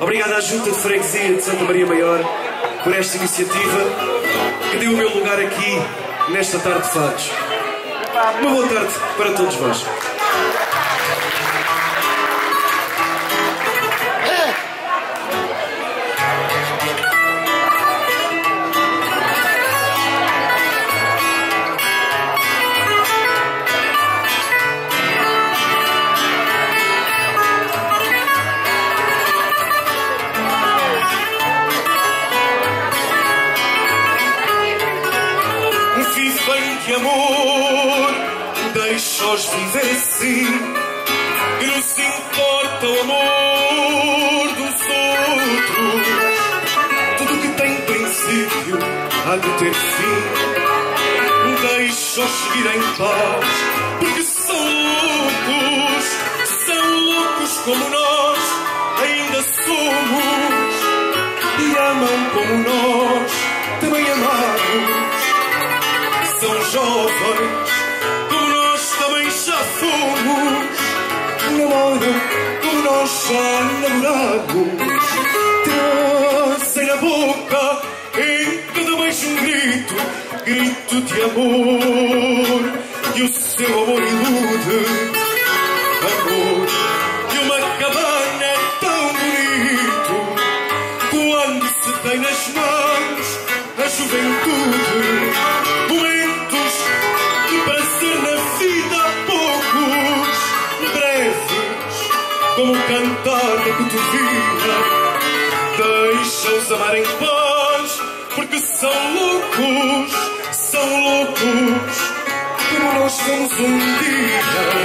Obrigado à Junta de Freguesia de Santa Maria Maior por esta iniciativa que deu o meu lugar aqui nesta tarde de fados. Uma boa tarde para todos vós. Vivem de amor, deixa-os viver assim, que nos importa o amor dos outros. Tudo que tem princípio há de ter fim. Deixa-os seguir em paz, porque são loucos, são loucos como nós ainda somos, e amam como nós jovens, como nós também já fomos. Namoram como nós já namoramos. Trazem na boca em cada beijo um grito, grito de amor. E o seu amor ilude, amor. E uma cabana é tão bonito quando se tem nas mãos a juventude. Como o cantar da cotovila. Deixa-os amar em paz, porque são loucos, são loucos, como nós somos um dia.